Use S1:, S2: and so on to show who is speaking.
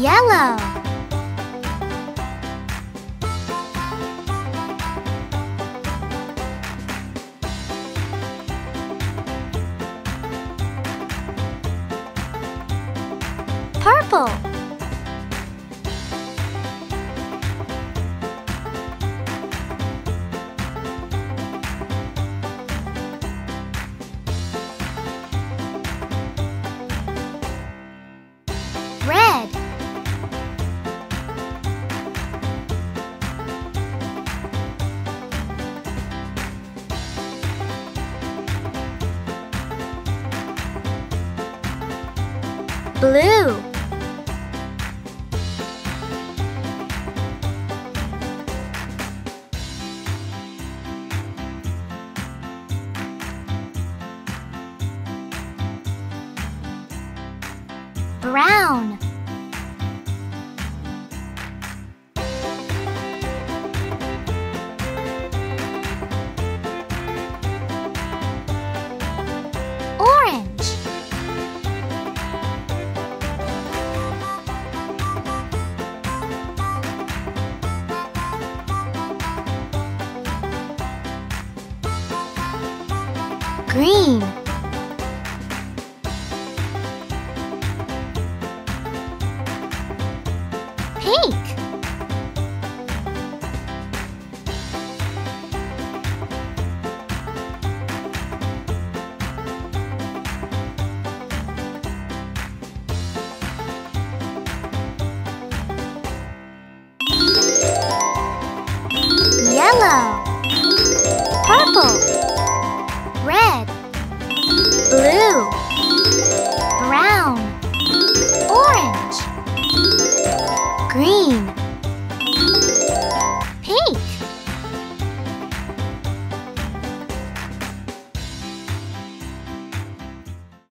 S1: Yellow. Purple Blue. Brown green. Pink. Yellow. green.